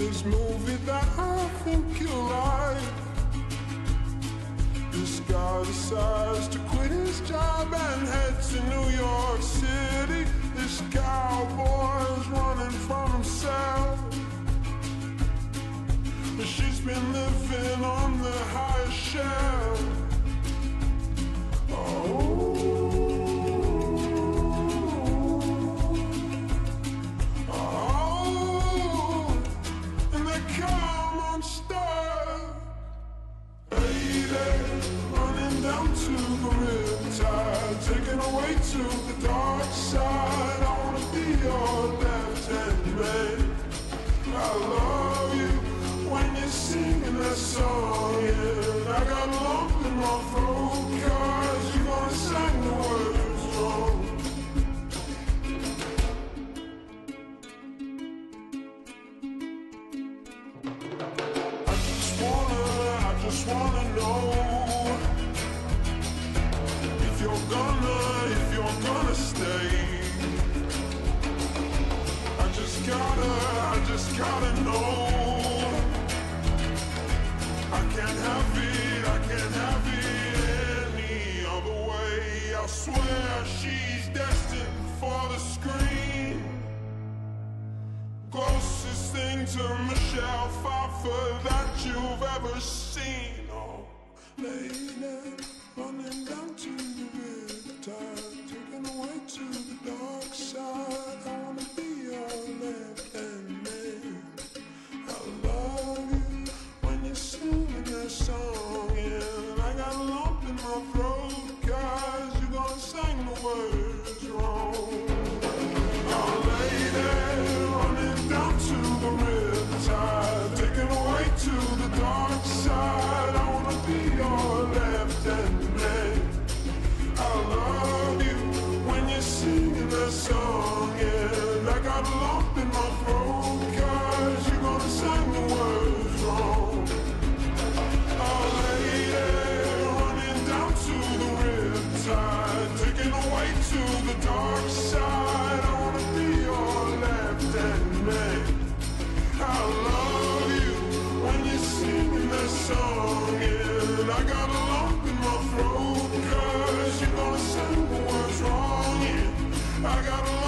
this movie that I think you like. This guy decides to quit his job and head to New York City. This cowboy's running from himself. She's been living on the highest shelf to the dark side. I wanna be your left hand man. I love you when you're singing that song. Yeah, I got a lump in my throat, cause you're gonna sing the words wrong. I just wanna, I just wanna know if you're gonna stay I just gotta, I just gotta know. I can't have it, I can't have it any other way. I swear she's destined for the screen. Closest thing to Michelle Pfeiffer that you've ever seen. Oh, lady world. I got a.